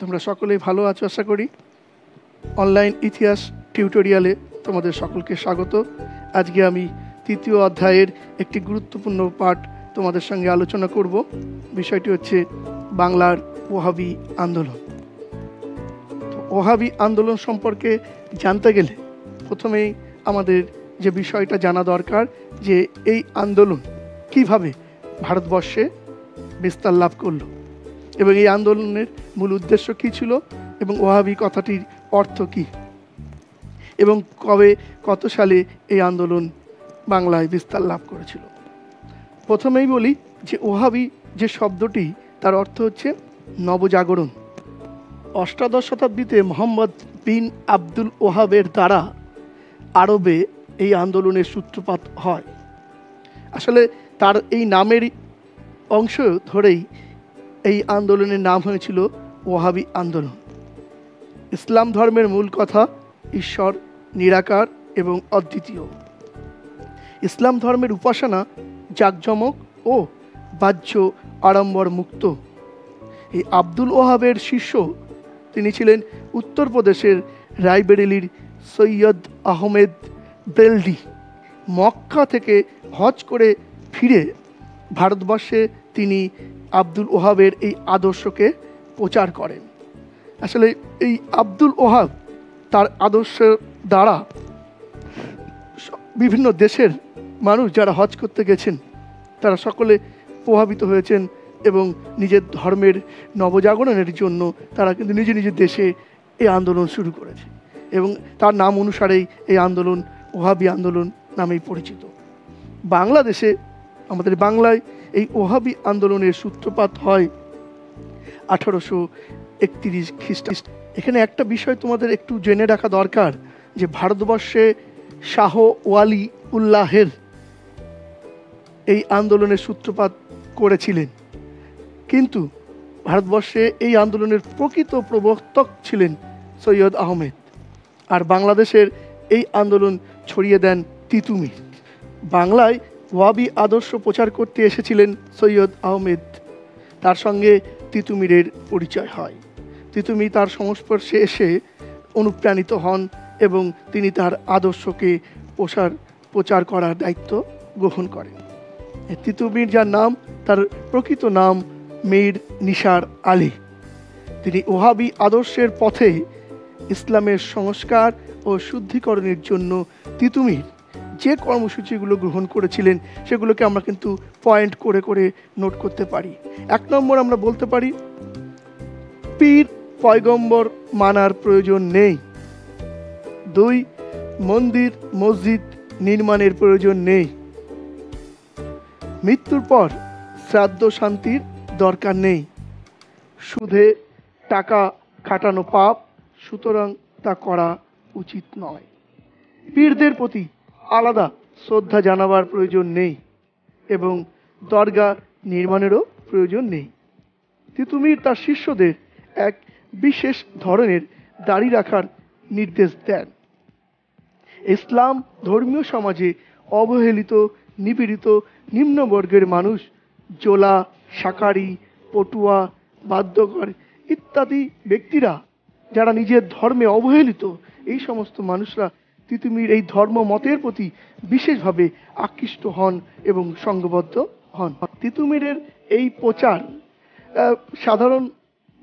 তোমরা সকলেই ভালো আছো, আশা করি। অনলাইন ইতিহাস টিউটোরিয়ালে তোমাদের সকলকে স্বাগত। আজকে আমি তৃতীয় অধ্যায়ের একটি গুরুত্বপূর্ণ পাঠ তোমাদের সঙ্গে আলোচনা করব। বিষয়টি হচ্ছে বাংলার ওহাবি আন্দোলন। ওহাবি আন্দোলন সম্পর্কে জানতে গেলে প্রথমেই আমাদের যে বিষয়টা জানা দরকার, যে এই আন্দোলন কীভাবে ভারতবর্ষে বিস্তার লাভ করল। এবং এই আন্দোলনের মূল উদ্দেশ্য কী ছিল এবং ওহাবি কথাটির অর্থ কী? এবং কবে, কত সালে এই আন্দোলন বাংলায় বিস্তার লাভ করেছিল? প্রথমেই বলি যে ওহাবি যে শব্দটি, তার অর্থ হচ্ছে নবজাগরণ। অষ্টাদশ শতাব্দীতে মোহাম্মদ বিন আব্দুল ওহাবের দ্বারা আরবে এই আন্দোলনের সূত্রপাত হয়। আসলে তার এই নামের অংশ ধরেই এই আন্দোলনের নাম হয়েছিল ওহাবি আন্দোলন। ইসলাম ধর্মের মূল কথা ঈশ্বর, নিরাকার এবং অদ্বিতীয়। ইসলাম ধর্মের উপাসনা জাকজমক ও বাহ্য আড়ম্বর মুক্ত এই আব্দুল ওহাবের শিষ্য তিনি ছিলেন উত্তরপ্রদেশের রায়বেরেলির সৈয়দ আহমেদ বেলডি। মক্কা থেকে হজ করে ফিরে ভারতবর্ষে তিনি আব্দুল ওহাবের এই আদর্শকে প্রচার করেন। আসলে এই আব্দুল ওহাব তার আদর্শের দ্বারা বিভিন্ন দেশের মানুষ যারা হজ করতে গেছেন, তারা সকলে প্রভাবিত হয়েছেন এবং নিজের ধর্মের নবজাগরণের জন্য তারা কিন্তু নিজ নিজের দেশে এই আন্দোলন শুরু করেছে এবং তার নাম অনুসারেই এই আন্দোলন ওহাবি আন্দোলন নামেই পরিচিত। বাংলাদেশে, আমাদের বাংলায় এই ওহাবি আন্দোলনের সূত্রপাত হয় আঠারোশো একত্রিশ খ্রিস্টাব্দ। এখানে একটা বিষয় তোমাদের একটু জেনে রাখা দরকার, যে ভারতবর্ষে শাহ ওয়ালি উল্লাহের এই আন্দোলনের সূত্রপাত করেছিলেন। কিন্তু ভারতবর্ষে এই আন্দোলনের প্রকৃত প্রবর্তক ছিলেন সৈয়দ আহমেদ। আর বাংলাদেশের এই আন্দোলন ছড়িয়ে দেন তিতুমি বাংলায় ওয়াবি আদর্শ প্রচার করতে এসেছিলেন সৈয়দ আহমেদ। তার সঙ্গে তিতুমিরের পরিচয় হয়। তিতুমি তার সংস্পর্শে এসে অনুপ্রাণিত হন এবং তিনি তার আদর্শকে প্রসার, প্রচার করার দায়িত্ব গ্রহণ করেন। তিতুমির যার নাম, তার প্রকৃত নাম মীর নিসার আলী। তিনি ওহাবি আদর্শের পথে ইসলামের সংস্কার ও শুদ্ধিকরণের জন্য তিতুমির যে কর্মসূচিগুলো গ্রহণ করেছিলেন, সেগুলোকে আমরা কিন্তু পয়েন্ট করে করে নোট করতে পারি। এক নম্বর আমরা বলতে পারি, পীর পয়গম্বর মানার প্রয়োজন নেই। দুই, মন্দির, মসজিদ নির্মাণের প্রয়োজন নেই। মৃত্যুর পর শ্রাদ্ধ শান্তির দরকার নেই। সুদে টাকা খাটানো পাপ, সুতরাং তা করা উচিত নয়। পীরদের প্রতি আলাদা। শ্রদ্ধা জানাবার প্রয়োজন নেই এবং দরগা নির্মাণেরও প্রয়োজন নেই। তিতুমির তার শিষ্যদের এক বিশেষ ধরনের দাড়ি রাখার নির্দেশ দেন। ইসলাম ধর্মীয় সমাজে অবহেলিত, নিপীড়িত, নিম্নবর্গের মানুষ জোলা, শাকারি, পটুয়া বাদ্যকর ইত্যাদি ব্যক্তিরা, যারা নিজের ধর্মে অবহেলিত, এই সমস্ত মানুষরা তিতুমির এই ধর্ম মতের প্রতি বিশেষভাবে আকৃষ্ট হন এবং সঙ্গবদ্ধ হন। তিতুমিরের এই প্রচার সাধারণ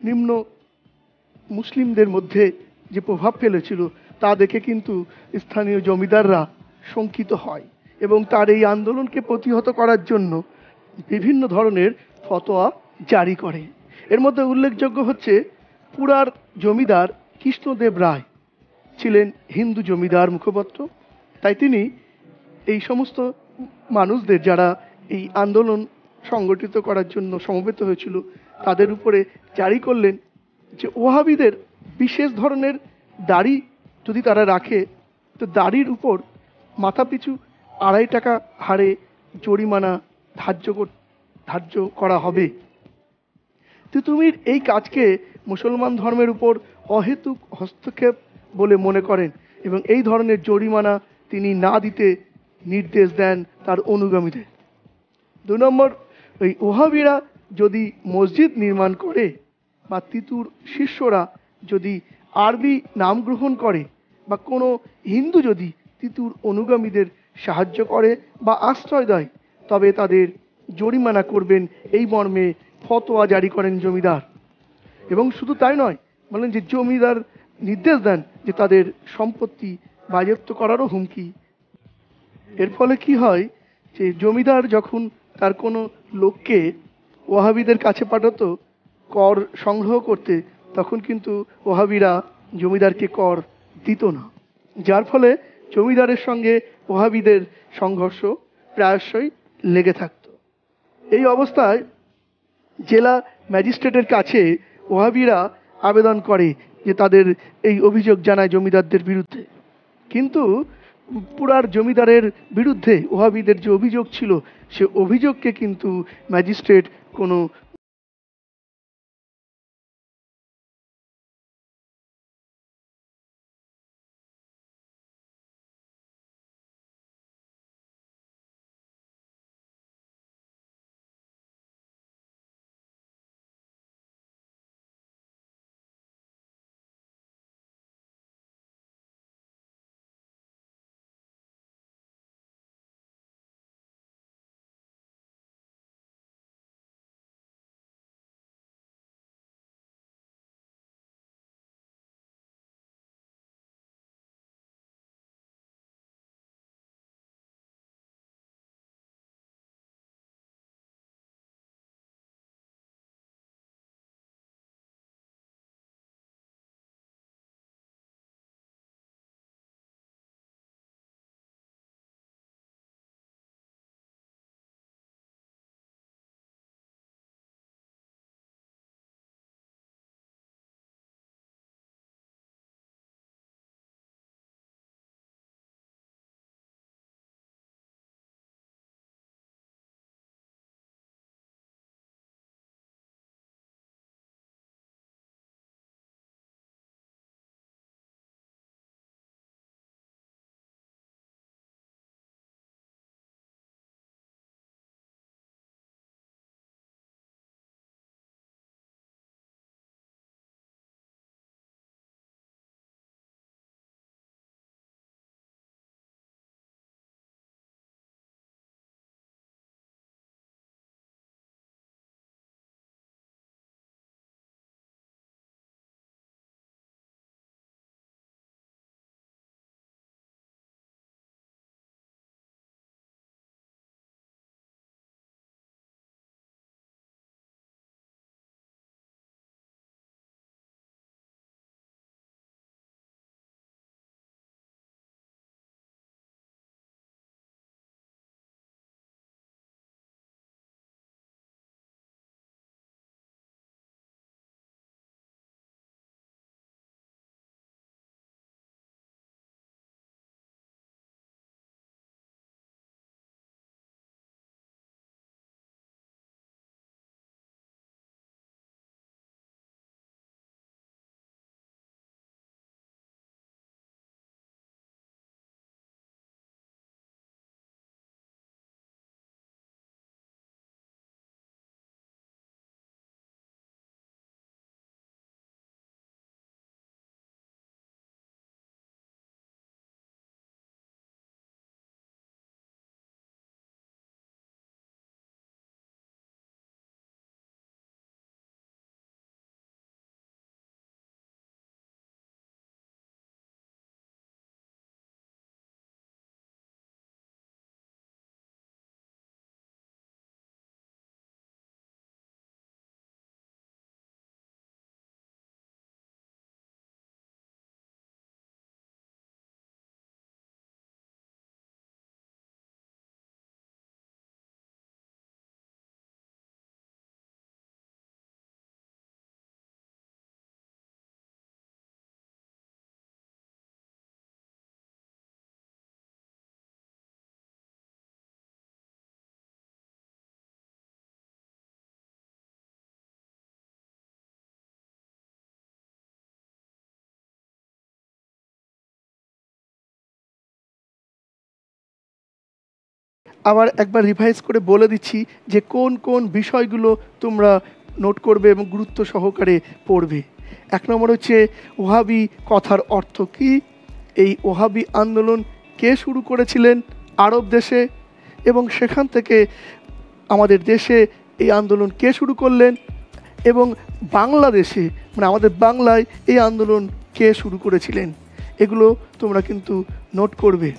নিম্ন মুসলিমদের মধ্যে যে প্রভাব ফেলেছিল, তা দেখে কিন্তু স্থানীয় জমিদাররা শঙ্কিত হয় এবং তার এই আন্দোলনকে প্রতিহত করার জন্য বিভিন্ন ধরনের ফতোয়া জারি করে। এর মধ্যে উল্লেখযোগ্য হচ্ছে, পুরার জমিদার কৃষ্ণদেব রায় ছিলেন হিন্দু জমিদার মুখপাত্র। তাই তিনি এই সমস্ত মানুষদের যারা এই আন্দোলন সংগঠিত করার জন্য সমবেত হয়েছিল, তাদের উপরে জারি করলেন যে ওহাবিদের বিশেষ ধরনের দাড়ি যদি তারা রাখে, তো দাড়ির উপর মাথাপিছু আড়াই টাকা হারে জরিমানা ধার্য ধার্য করা হবে। তিতুমির এই কাজকে মুসলমান ধর্মের উপর অহেতুক হস্তক্ষেপ বলে মনে করেন এবং এই ধরনের জরিমানা তিনি না দিতে নির্দেশ দেন তার অনুগামীদের। দু নম্বর, ওই ওহাবিরা যদি মসজিদ নির্মাণ করে বা তিতুর শিষ্যরা যদি আরবি নাম গ্রহণ করে বা কোনো হিন্দু যদি তিতুর অনুগামীদের সাহায্য করে বা আশ্রয় দেয়, তবে তাদের জরিমানা করবেন এই মর্মে ফতোয়া জারি করেন জমিদার। এবং শুধু তাই নয়, বলেন যে জমিদার নির্দেশ দেন যে তাদের সম্পত্তি বাজেয়াপ্ত করারও হুমকি। এর ফলে কি হয় যে জমিদার যখন তার কোনো লোককে ওহাবিদের কাছে পাঠাতো, কর সংগ্রহ করতে, তখন কিন্তু ওহাবিরা জমিদারকে কর দিত না। যার ফলে জমিদারের সঙ্গে ওহাবিদের সংঘর্ষ প্রায়শই লেগে থাকতো। এই অবস্থায় জেলা ম্যাজিস্ট্রেটের কাছে ওহাবিরা আবেদন করে যে তাদের এই অভিযোগ জানায় জমিদারদের বিরুদ্ধে। কিন্তু পুরার জমিদারের বিরুদ্ধে ওহাবিদের যে অভিযোগ ছিল, সে অভিযোগকে কিন্তু ম্যাজিস্ট্রেট কোনো আবার একবার রিভাইজ করে বলে দিচ্ছি যে কোন কোন বিষয়গুলো তোমরা নোট করবে এবং গুরুত্ব সহকারে পড়বে। এক নম্বর হচ্ছে ওহাবি কথার অর্থ কী? এই ওহাবি আন্দোলন কে শুরু করেছিলেন? আরব দেশে। এবং সেখান থেকে আমাদের দেশে এই আন্দোলন কে শুরু করলেন? এবং বাংলাদেশে মানে আমাদের বাংলায় এই আন্দোলন কে শুরু করেছিলেন? এগুলো তোমরা কিন্তু নোট করবে।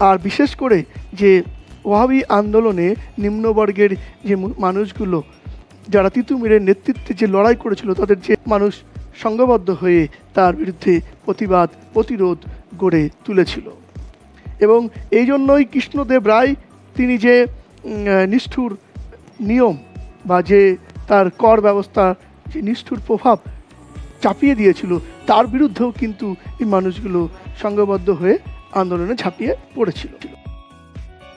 আর বিশেষ করে যে ওহাবি আন্দোলনে নিম্নবর্গের যে মানুষগুলো, যারা তিতুমিরের নেতৃত্বে যে লড়াই করেছিল, তাদের যে মানুষ সংঘবদ্ধ হয়ে তার বিরুদ্ধে প্রতিবাদ, প্রতিরোধ গড়ে তুলেছিল। এবং এই জন্যই কৃষ্ণদেব রায়, তিনি যে নিষ্ঠুর নিয়ম বা যে তার কর ব্যবস্থার যে নিষ্ঠুর প্রভাব চাপিয়ে দিয়েছিল, তার বিরুদ্ধেও কিন্তু এই মানুষগুলো সংঘবদ্ধ হয়ে আন্দোলনে ঝাঁপিয়ে পড়েছিল।